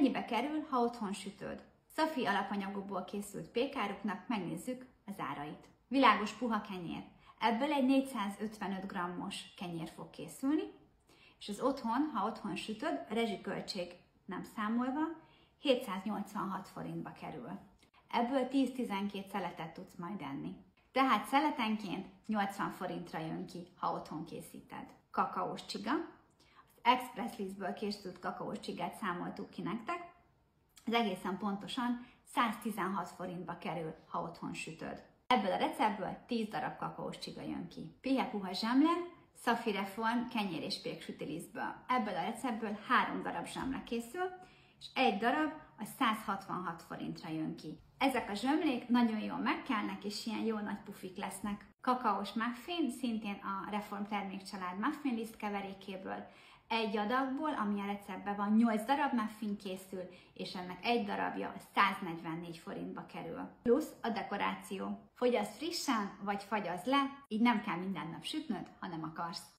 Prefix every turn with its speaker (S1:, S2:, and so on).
S1: Mennyibe kerül, ha otthon sütöd? Szafi alapanyagokból készült pékáruknak megnézzük az árait. Világos puha kenyér. Ebből egy 455 grammos kenyér fog készülni, és az otthon, ha otthon sütöd, rezsiköltség nem számolva, 786 forintba kerül. Ebből 10-12 szeletet tudsz majd enni. Tehát szeletenként 80 forintra jön ki, ha otthon készíted. Kakaós csiga. Express Listből készült kakaós csigát számoltuk ki nektek. Ez egészen pontosan 116 forintba kerül, ha otthon sütöd. Ebből a receptből 10 darab kakaós csiga jön ki. Pihe puha zsemle, Reform kenyér és péksütilisztből. Ebből a receptből 3 darab zsemle készül, és egy darab a 166 forintra jön ki. Ezek a zsömlék nagyon jól megkelnek, és ilyen jó nagy pufik lesznek. Kakaós muffin, szintén a Reform termékcsalád muffin liszt keverékéből, egy adagból, ami a receptben van, 8 darab muffin készül, és ennek egy darabja 144 forintba kerül. Plusz a dekoráció. Fogyaszt frissen, vagy fagyaszt le, így nem kell minden nap sütnöd, hanem akarsz.